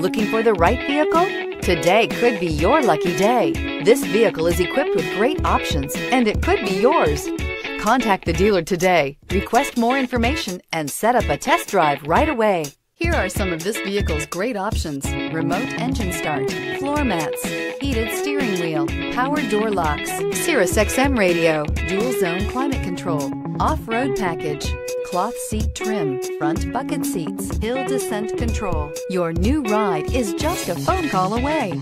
Looking for the right vehicle? Today could be your lucky day. This vehicle is equipped with great options and it could be yours. Contact the dealer today, request more information, and set up a test drive right away. Here are some of this vehicle's great options. Remote engine start, floor mats, heated steering wheel, power door locks, Sirius XM radio, dual zone climate control, off-road package, cloth seat trim, front bucket seats, hill descent control. Your new ride is just a phone call away.